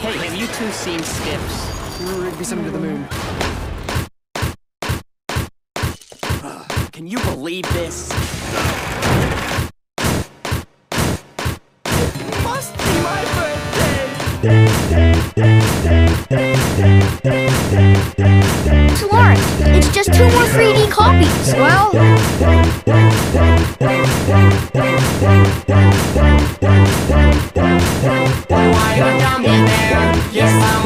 Hey, have you two seen Skips? Rigby sent him to the moon. Can you believe this? must be my birthday! It's Lawrence. It's just two more 3D copies. Well,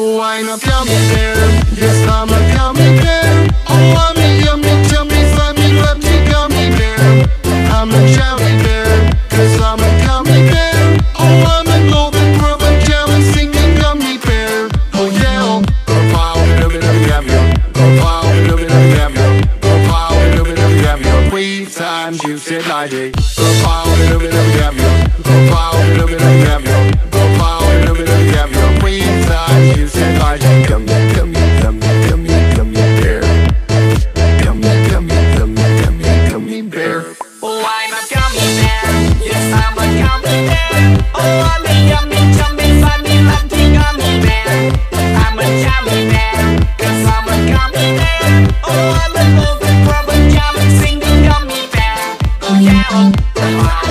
Oh, I'm a gummy bear. Yes, I'm a gummy bear. Oh, I'm a yummy, yummy, funny, lucky gummy bear. I'm a jelly bear. I'm a gummy bear. Oh, I'm a golden rubber jelly singing gummy bear. Oh, yeah. Go pow, little bit of yum yum. Go pow, little bit of yum yum. Go pow, little bit of yum yum. Three times you said like it. Go pow, little bit of yum yum. Go pow, little bit of yum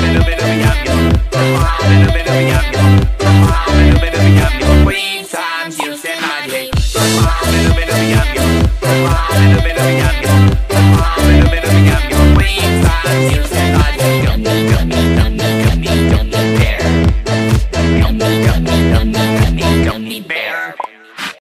little bit of yum yum. I.